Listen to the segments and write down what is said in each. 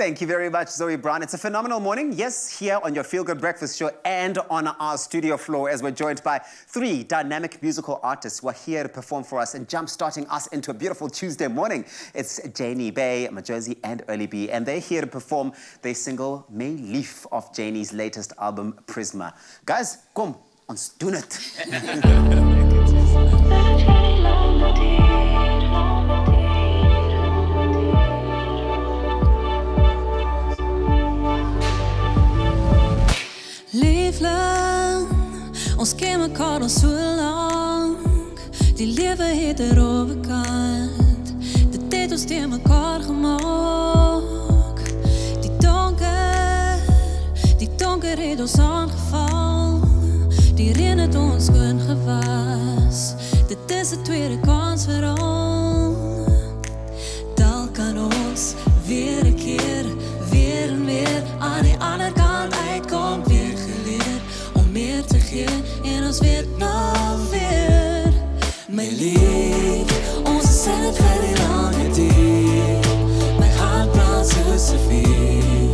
Thank you very much, Zoe Brown. It's a phenomenal morning. Yes, here on your Feel Good Breakfast Show and on our studio floor as we're joined by three dynamic musical artists who are here to perform for us and jump-starting us into a beautiful Tuesday morning. It's Janie Bay, Majozi, and Early B, and they're here to perform their single My Lief of Janie's latest album, Prisma. Guys, come, ons doen it. Ons ken mekaar al so lank. Die lewe het er overkant. Dit het ons teen mekaar gemaak. Die donker, die donker het ons aangeval. Die reën het ons skoon gewas. Dit is 'n tweede kans vir ons. Gee. ons weet nou weer. My lief ons is net vir die lange tyd my hart brand so severe.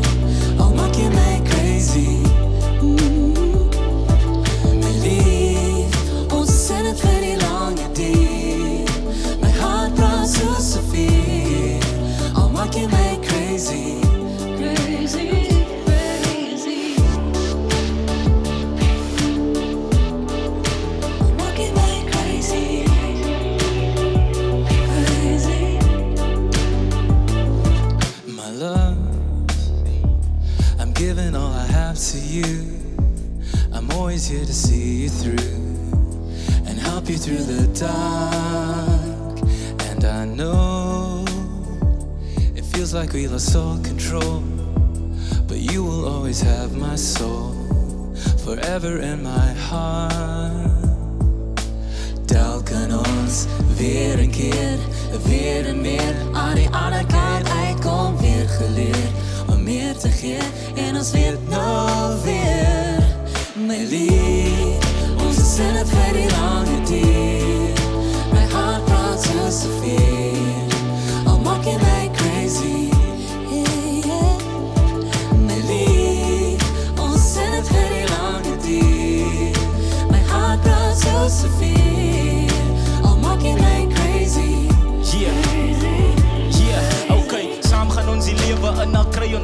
Oh maak my crazy. My lief ons is net vir die lange tyd my hart brand so severe. Oh maak jy my crazy. Crazy to you. I'm always here to see you through and help you through the dark. And I know it feels like we lost all control, but you will always have my soul forever in my heart. Telken ons weer een keer, weer en meer aan die ander kant uitkom weer geleerd meer te gee en ons weet nou weer. My lief ons is in het vir die lange dier. My hart praat so soveel al maak jy my crazy. Yeah, yeah. my lief ons is in het vir die lange dier. My hart praat so soveel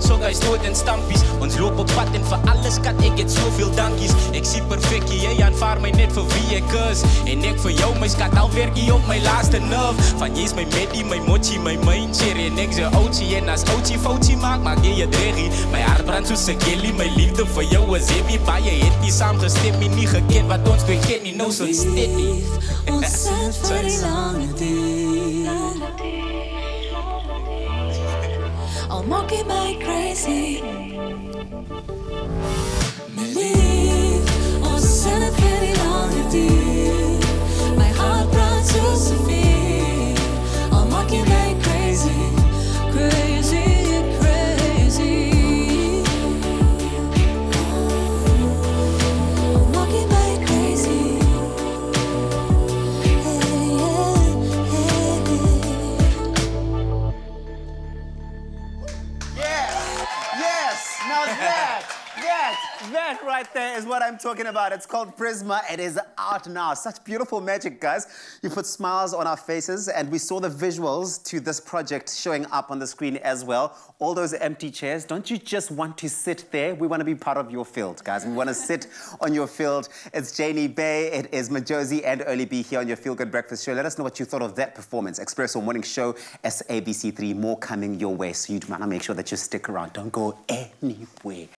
sogar is nooit en stampies. Ons loop op pad en voor alles kan ik het zoveel dankies. Ik zie perfect, jij aanvaardt mij net voor wie ik is. En ik voor jou, mijn al alweer hier op mijn laatste nerve. Van je is mijn medie, mijn mochi, mijn mindje. En ik ze outie en als outie foutie maak, maak je je dreggie. Mijn hart brandt tussen mijn liefde voor jou is heavy. Bij je het niet samengestemd me niet gekend, wat ons twee niet no zo Ons Ontzettend voor die lange tijd. I'll mock it by crazy. Believe, or very That right there is what I'm talking about. It's called Prisma. It is out now. Such beautiful magic, guys. You put smiles on our faces, and we saw the visuals to this project showing up on the screen as well. All those empty chairs. Don't you just want to sit there? We want to be part of your field, guys. We want to sit on your field. It's Janie Bay. It is Majozi and Early B here on your Feel Good Breakfast Show. Let us know what you thought of that performance. Expresso Morning Show, SABC3. More coming your way. So you'd want to make sure that you stick around. Don't go anywhere.